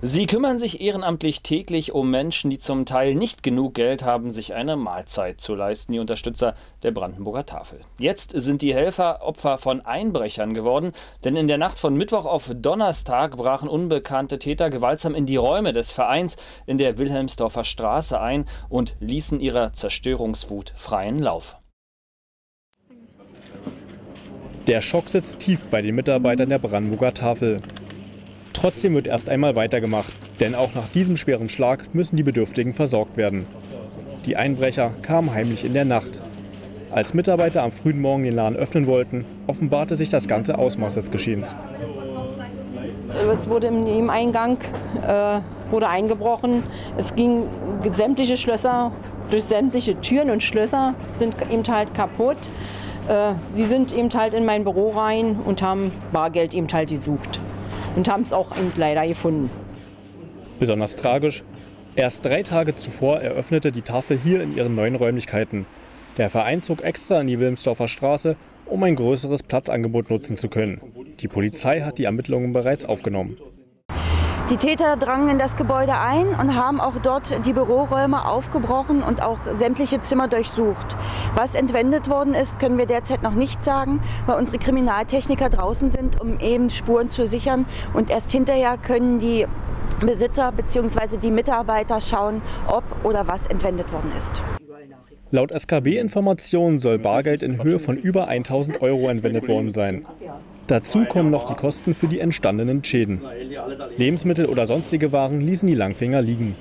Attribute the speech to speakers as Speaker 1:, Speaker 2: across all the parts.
Speaker 1: Sie kümmern sich ehrenamtlich täglich um Menschen, die zum Teil nicht genug Geld haben, sich eine Mahlzeit zu leisten, die Unterstützer der Brandenburger Tafel. Jetzt sind die Helfer Opfer von Einbrechern geworden, denn in der Nacht von Mittwoch auf Donnerstag brachen unbekannte Täter gewaltsam in die Räume des Vereins in der Wilhelmsdorfer Straße ein und ließen ihrer Zerstörungswut freien Lauf.
Speaker 2: Der Schock sitzt tief bei den Mitarbeitern der Brandenburger Tafel. Trotzdem wird erst einmal weitergemacht, denn auch nach diesem schweren Schlag müssen die Bedürftigen versorgt werden. Die Einbrecher kamen heimlich in der Nacht. Als Mitarbeiter am frühen Morgen den Laden öffnen wollten, offenbarte sich das ganze Ausmaß des Geschehens.
Speaker 3: Es wurde im Nebeneingang äh, wurde eingebrochen. Es ging sämtliche Schlösser durch sämtliche Türen und Schlösser sind eben halt kaputt. Äh, sie sind eben halt in mein Büro rein und haben Bargeld eben halt gesucht und haben es auch leider gefunden.
Speaker 2: Besonders tragisch, erst drei Tage zuvor eröffnete die Tafel hier in ihren neuen Räumlichkeiten. Der Verein zog extra in die Wilmsdorfer Straße, um ein größeres Platzangebot nutzen zu können. Die Polizei hat die Ermittlungen bereits aufgenommen.
Speaker 4: Die Täter drangen in das Gebäude ein und haben auch dort die Büroräume aufgebrochen und auch sämtliche Zimmer durchsucht. Was entwendet worden ist, können wir derzeit noch nicht sagen, weil unsere Kriminaltechniker draußen sind, um eben Spuren zu sichern. Und erst hinterher können die Besitzer bzw. die Mitarbeiter schauen, ob oder was entwendet worden ist.
Speaker 2: Laut SKB-Informationen soll Bargeld in Höhe von über 1000 Euro entwendet worden sein. Dazu kommen noch die Kosten für die entstandenen Schäden. Lebensmittel oder sonstige Waren ließen die Langfinger liegen.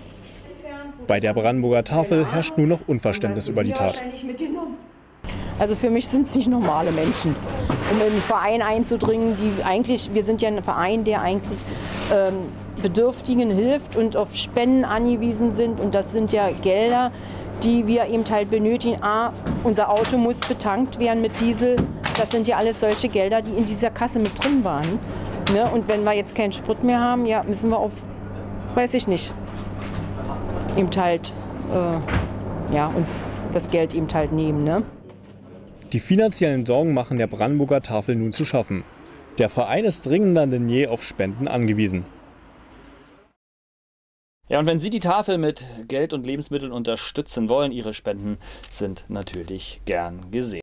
Speaker 2: Bei der Brandenburger Tafel herrscht nur noch Unverständnis über die Tat.
Speaker 3: Also für mich sind es nicht normale Menschen, um in einen Verein einzudringen, die eigentlich, wir sind ja ein Verein, der eigentlich ähm, Bedürftigen hilft und auf Spenden angewiesen sind. Und das sind ja Gelder, die wir eben halt benötigen. A, unser Auto muss betankt werden mit Diesel. Das sind ja alles solche Gelder, die in dieser Kasse mit drin waren. Ne? Und wenn wir jetzt keinen Sprit mehr haben, ja, müssen wir auf, weiß ich nicht, eben halt, äh, ja, uns das Geld eben halt nehmen. Ne?
Speaker 2: Die finanziellen Sorgen machen der Brandenburger Tafel nun zu schaffen. Der Verein ist dringender denn je auf Spenden angewiesen.
Speaker 1: Ja, und wenn Sie die Tafel mit Geld und Lebensmitteln unterstützen wollen, Ihre Spenden sind natürlich gern gesehen.